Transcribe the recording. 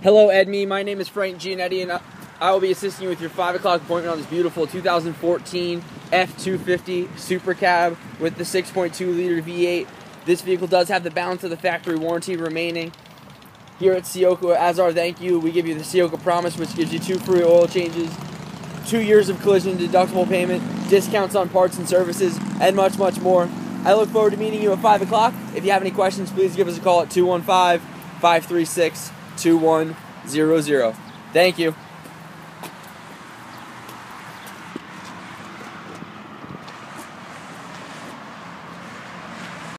Hello, Edme. My name is Frank Gianetti, and I will be assisting you with your 5 o'clock appointment on this beautiful 2014 F250 Super Cab with the 6.2 liter V8. This vehicle does have the balance of the factory warranty remaining. Here at Ciocca, as our thank you, we give you the Ciocca Promise, which gives you two free oil changes, two years of collision deductible payment, discounts on parts and services, and much, much more. I look forward to meeting you at 5 o'clock. If you have any questions, please give us a call at 215 536 2100. Thank you.